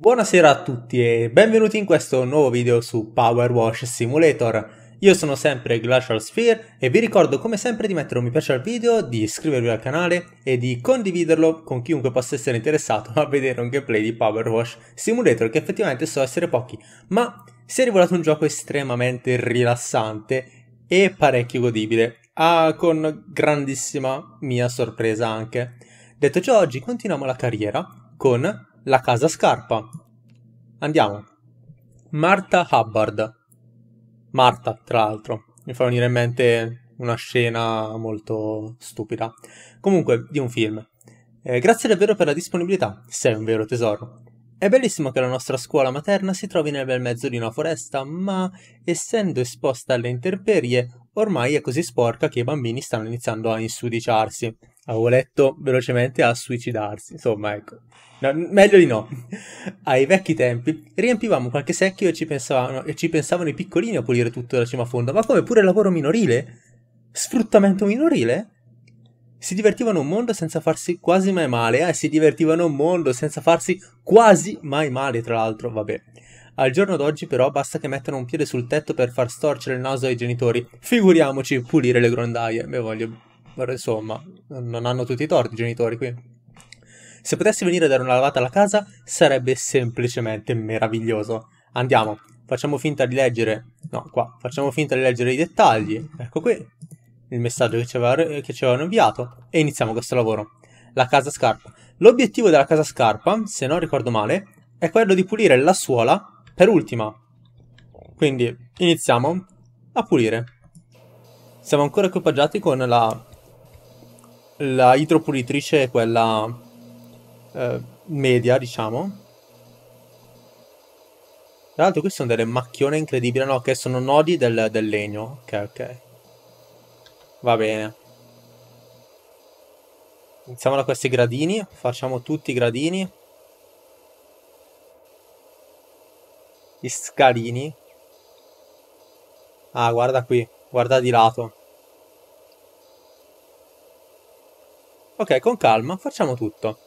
Buonasera a tutti e benvenuti in questo nuovo video su Power Wash Simulator. Io sono sempre Glacial Sphere e vi ricordo come sempre di mettere un mi piace al video, di iscrivervi al canale e di condividerlo con chiunque possa essere interessato a vedere un gameplay di Power Wash Simulator che effettivamente so essere pochi, ma si è rivelato un gioco estremamente rilassante e parecchio godibile, ah, con grandissima mia sorpresa anche. Detto ciò, oggi continuiamo la carriera con la casa scarpa. Andiamo. Martha Hubbard. Marta, tra l'altro. Mi fa venire in mente una scena molto stupida. Comunque, di un film. Eh, grazie davvero per la disponibilità. Sei un vero tesoro. È bellissimo che la nostra scuola materna si trovi nel bel mezzo di una foresta, ma essendo esposta alle intemperie, ormai è così sporca che i bambini stanno iniziando a insudiciarsi. Avevo letto velocemente a suicidarsi, insomma, ecco. No, meglio di no. Ai vecchi tempi riempivamo qualche secchio e ci, pensavano, e ci pensavano i piccolini a pulire tutto da cima a fondo. Ma come pure lavoro minorile? Sfruttamento minorile? Si divertivano un mondo senza farsi quasi mai male, eh? Si divertivano un mondo senza farsi quasi mai male, tra l'altro, vabbè. Al giorno d'oggi però basta che mettano un piede sul tetto per far storcere il naso ai genitori. Figuriamoci pulire le grondaie. Beh, voglio... Insomma, non hanno tutti i torti i genitori qui. Se potessi venire a dare una lavata alla casa sarebbe semplicemente meraviglioso. Andiamo, facciamo finta di leggere, no qua, facciamo finta di leggere i dettagli, ecco qui, il messaggio che ci, aveva, che ci avevano inviato e iniziamo questo lavoro. La casa scarpa. L'obiettivo della casa scarpa, se non ricordo male, è quello di pulire la suola per ultima. Quindi iniziamo a pulire. Siamo ancora equipaggiati con la, la idropulitrice, quella eh, media, diciamo. Tra l'altro queste sono delle macchione incredibili, no, che sono nodi del, del legno. Ok, ok. Va bene. Iniziamo da questi gradini, facciamo tutti i gradini. Gli scalini. Ah, guarda qui, guarda di lato. Ok, con calma, facciamo tutto.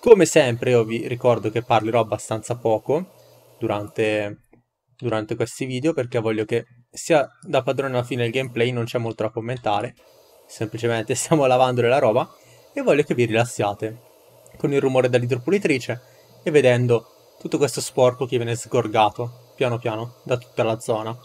Come sempre io vi ricordo che parlerò abbastanza poco durante, durante questi video perché voglio che sia da padrone alla fine del gameplay non c'è molto da commentare, semplicemente stiamo lavando la roba e voglio che vi rilassiate con il rumore dell'idropulitrice e vedendo tutto questo sporco che viene sgorgato piano piano da tutta la zona.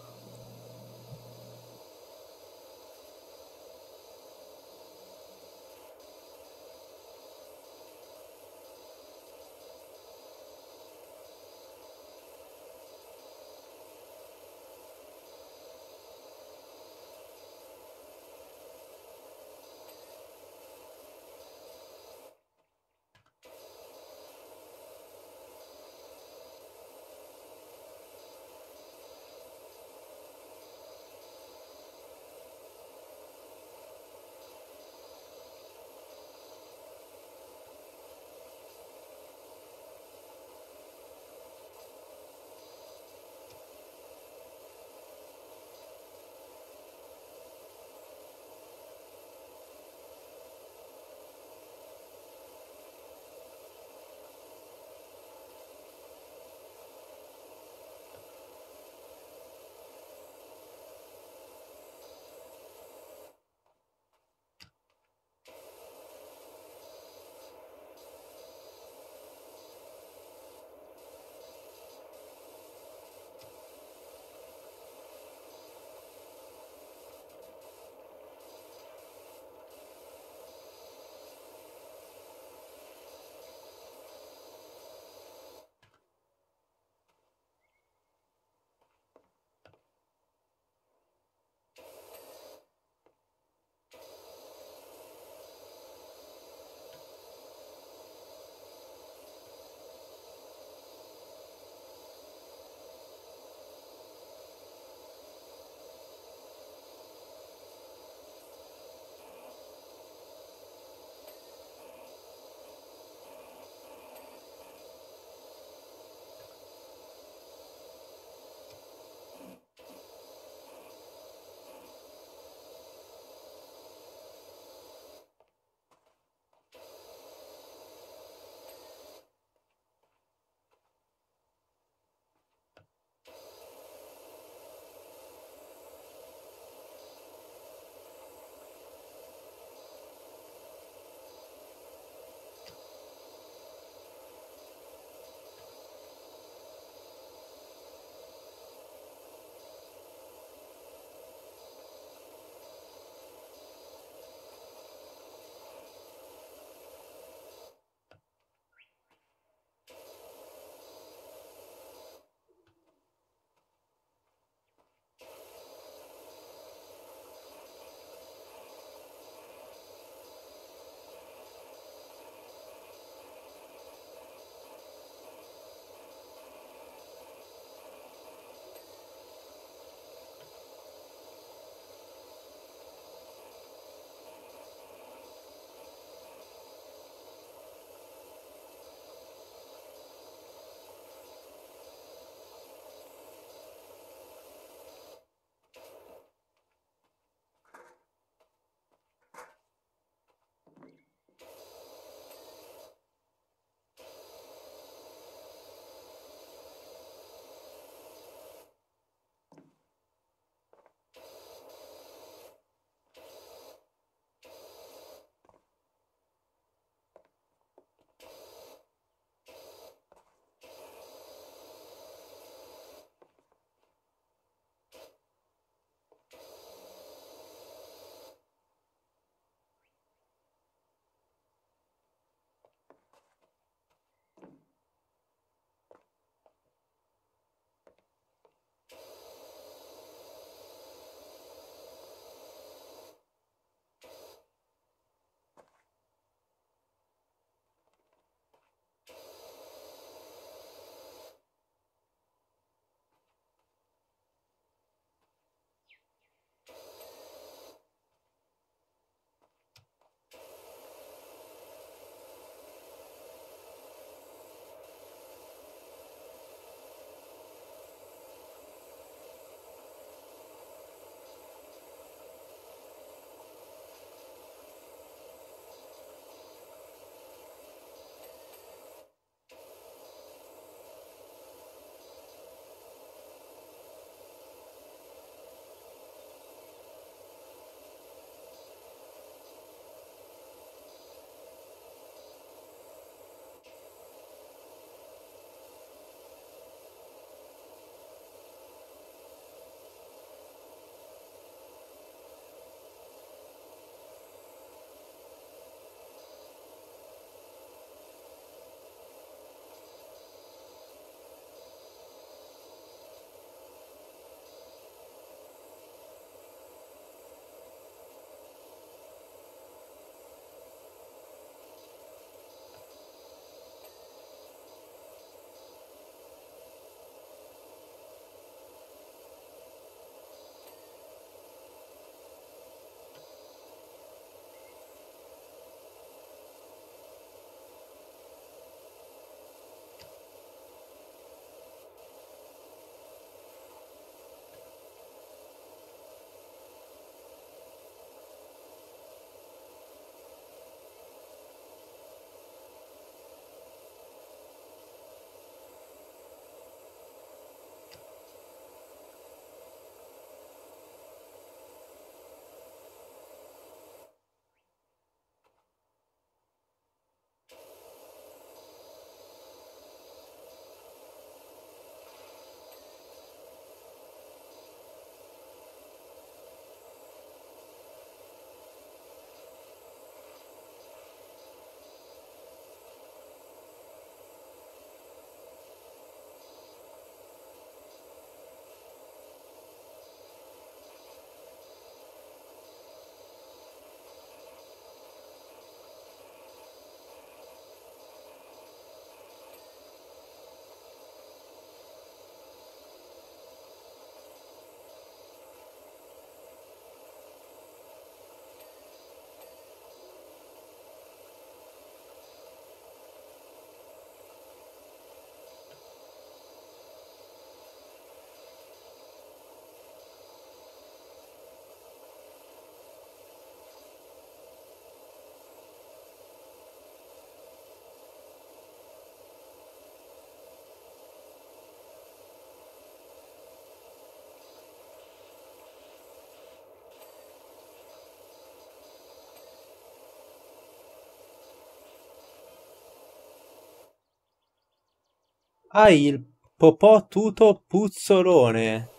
Hai il popò tuto puzzolone.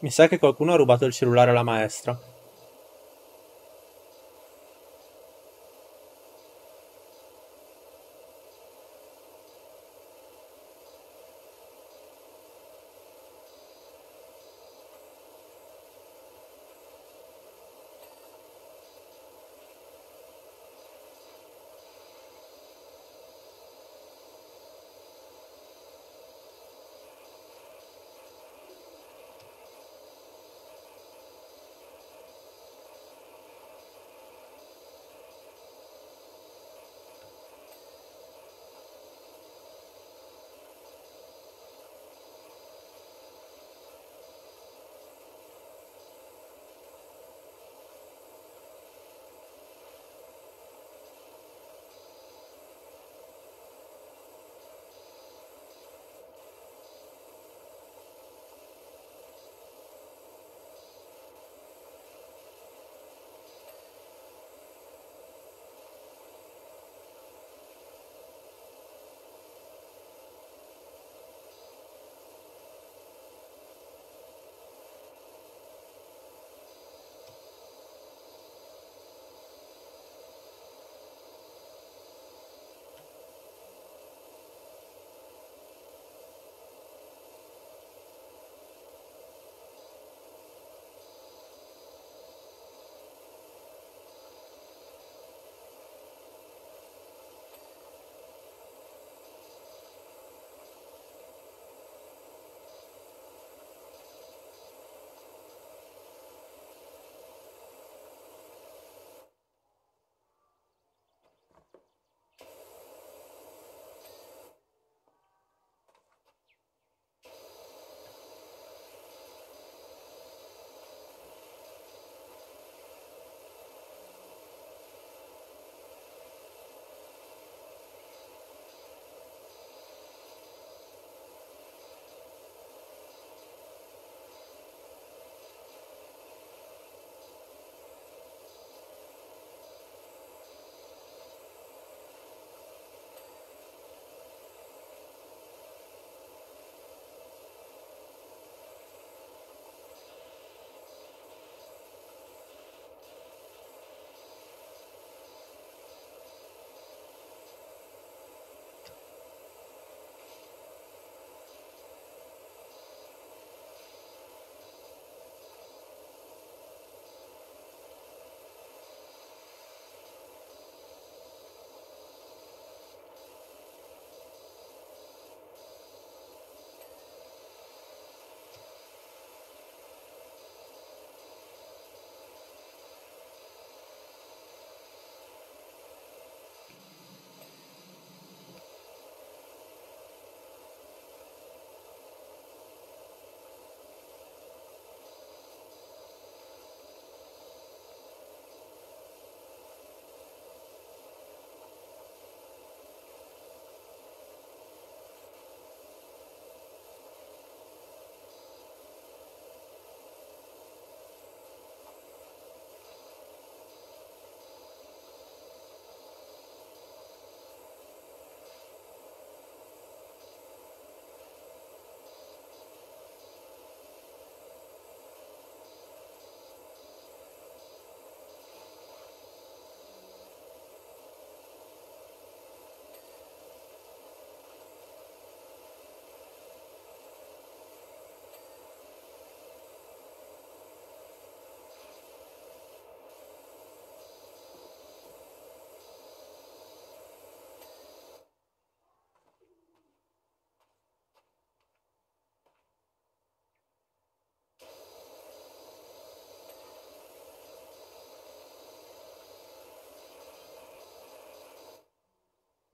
Mi sa che qualcuno ha rubato il cellulare alla maestra.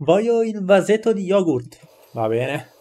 Voglio il vasetto di yogurt. Va bene.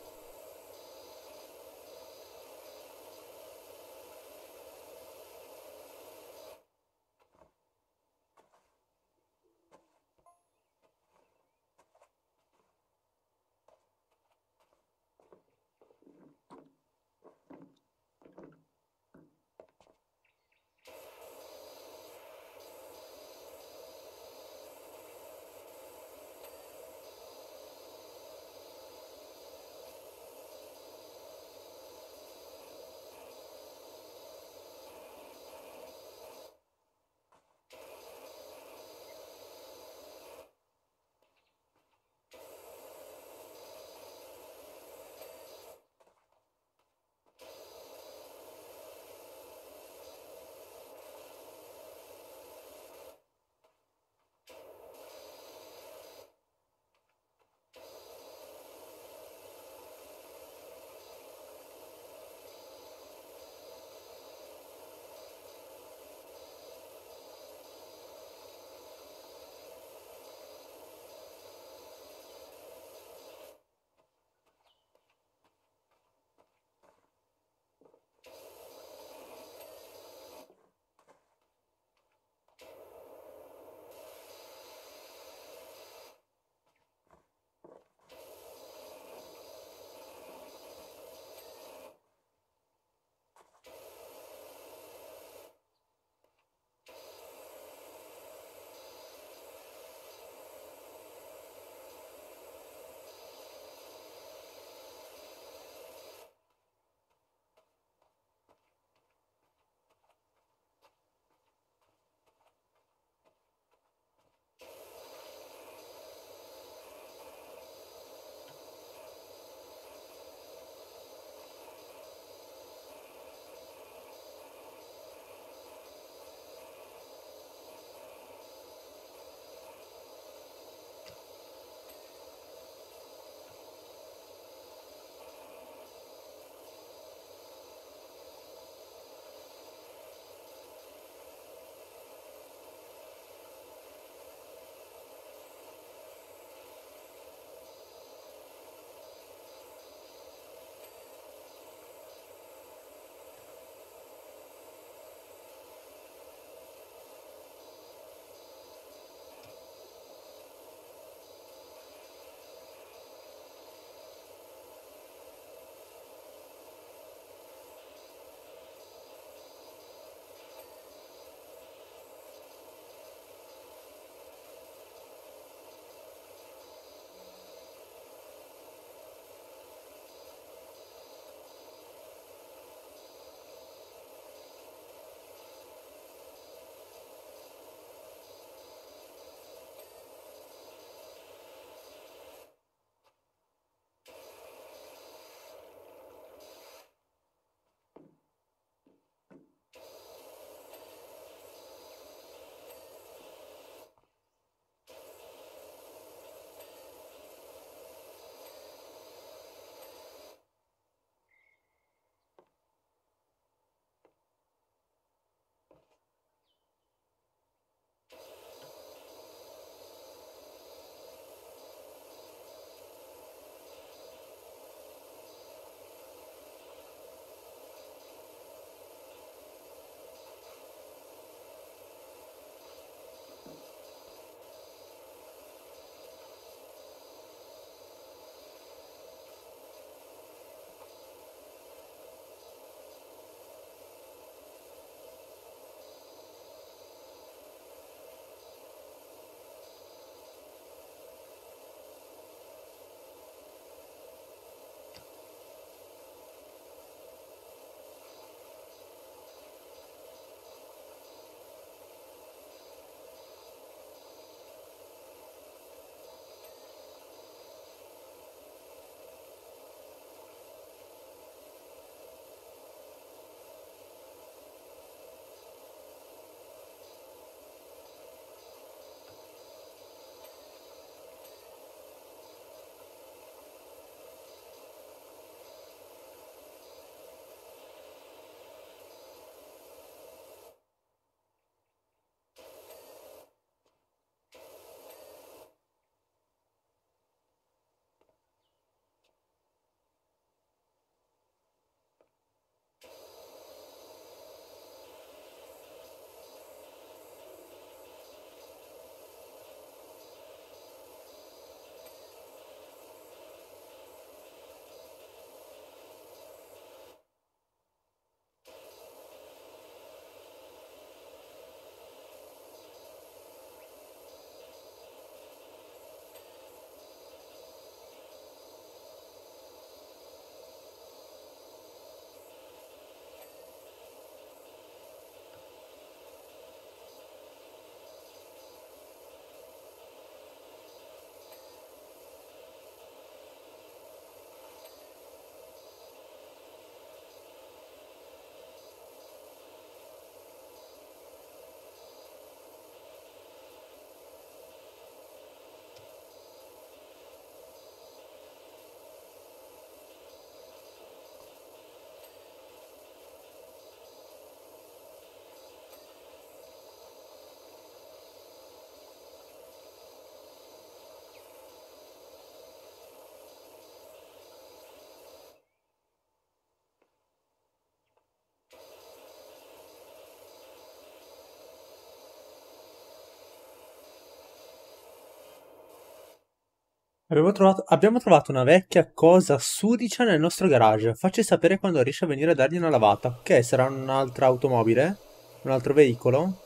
Trovato, abbiamo trovato una vecchia cosa sudicia nel nostro garage. Facci sapere quando riesci a venire a dargli una lavata. Che sarà un'altra automobile? Un altro veicolo?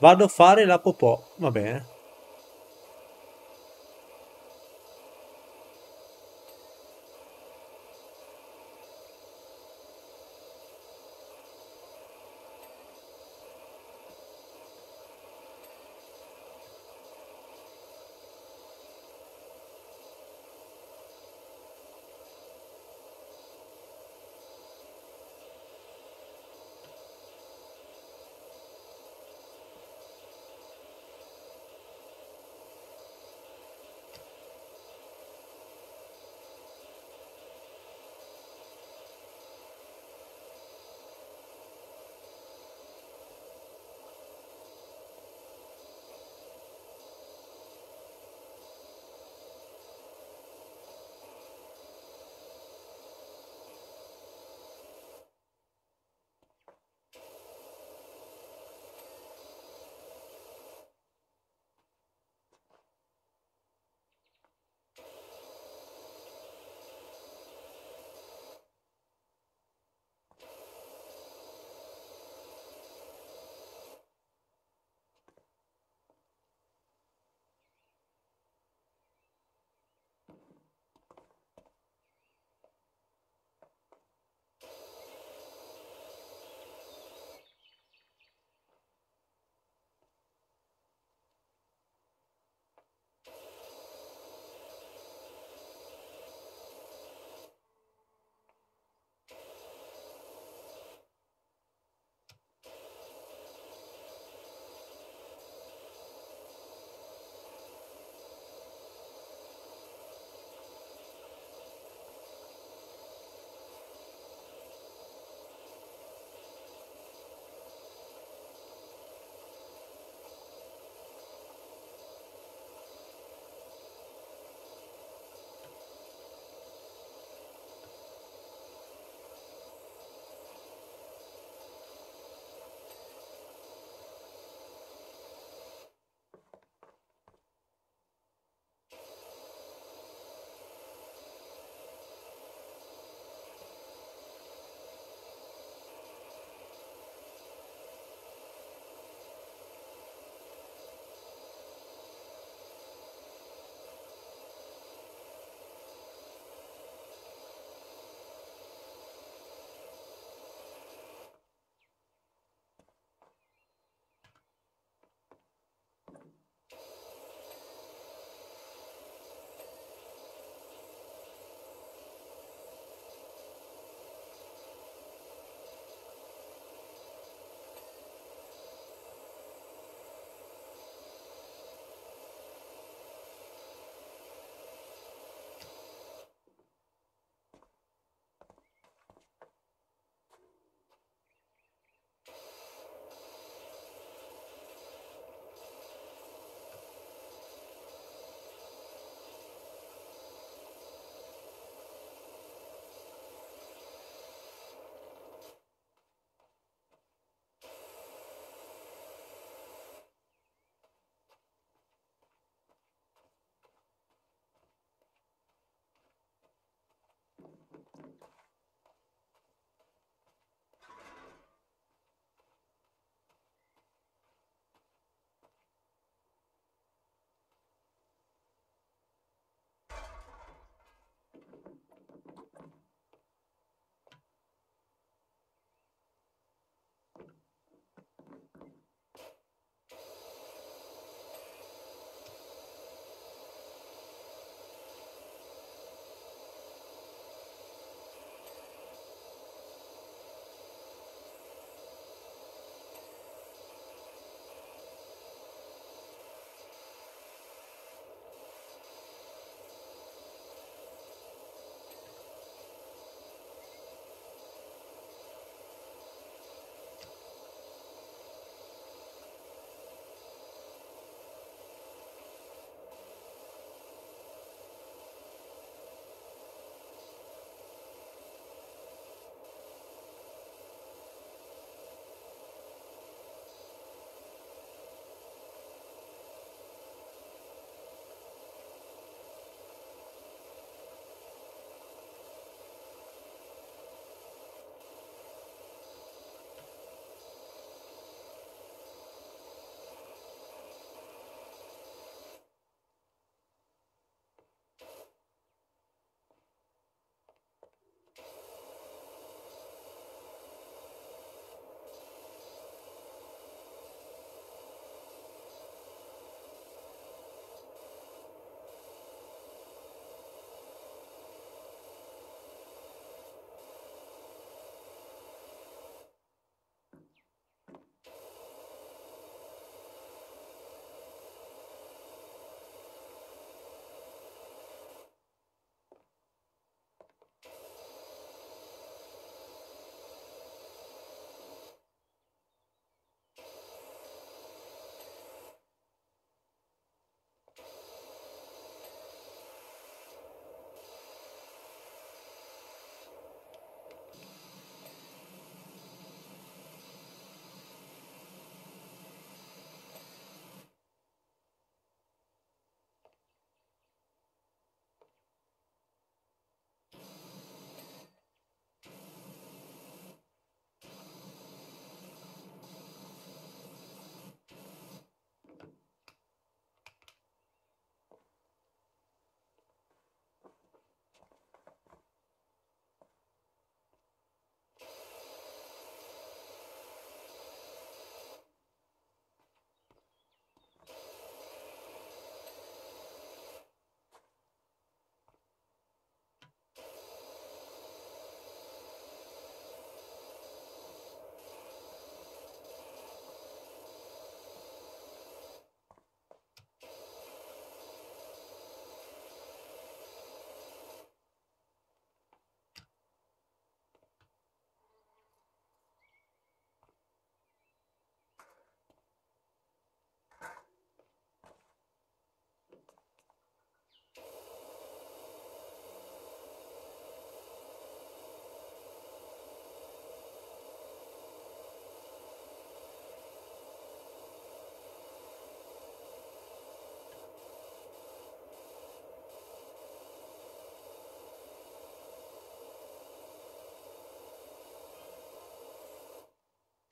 Vado a fare la popò. Va bene.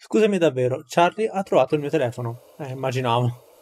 Scusami davvero, Charlie ha trovato il mio telefono. Eh, immaginavo.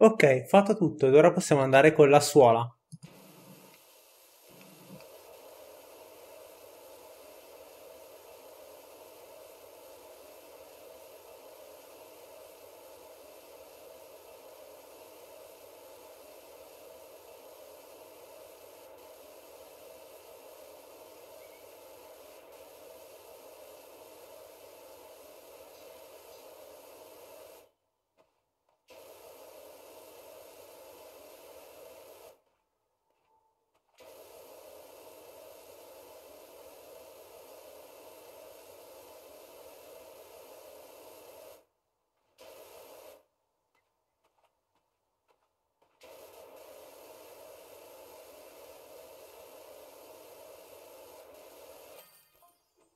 Ok, fatto tutto ed ora possiamo andare con la suola.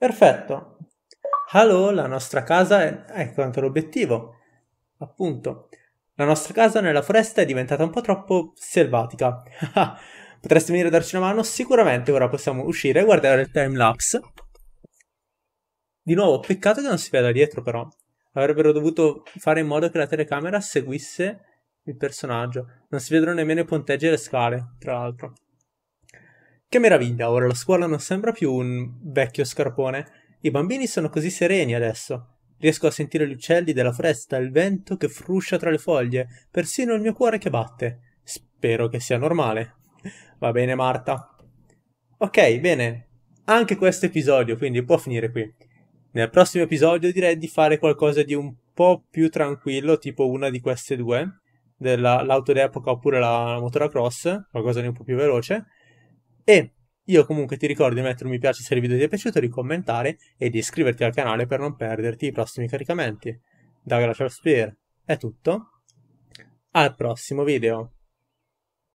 Perfetto. Allora, la nostra casa è... Ecco anche l'obiettivo. Appunto. La nostra casa nella foresta è diventata un po' troppo selvatica. Potresti venire a darci una mano? Sicuramente ora possiamo uscire e guardare il timelapse. Di nuovo, peccato che non si veda dietro però. Avrebbero dovuto fare in modo che la telecamera seguisse il personaggio. Non si vedono nemmeno i ponteggi e le scale, tra l'altro. Che meraviglia, ora la scuola non sembra più un vecchio scarpone. I bambini sono così sereni adesso. Riesco a sentire gli uccelli della foresta, il vento che fruscia tra le foglie, persino il mio cuore che batte. Spero che sia normale. Va bene, Marta. Ok, bene. Anche questo episodio, quindi può finire qui. Nel prossimo episodio direi di fare qualcosa di un po' più tranquillo, tipo una di queste due, dell'auto d'epoca oppure la motora cross, qualcosa di un po' più veloce e io comunque ti ricordo di mettere un mi piace se il video ti è piaciuto, di commentare e di iscriverti al canale per non perderti i prossimi caricamenti. Da Glacial Sphere è tutto, al prossimo video.